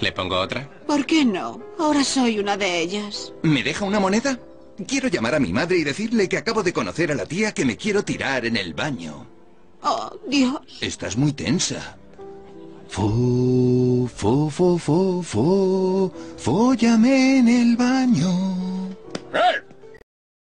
¿Le pongo otra? ¿Por qué no? Ahora soy una de ellas. ¿Me deja una moneda? Quiero llamar a mi madre y decirle que acabo de conocer a la tía que me quiero tirar en el baño. Oh, Dios. Estás muy tensa. Fo, fo, fo, fo, fo, fóllame en el baño. ¡Eh!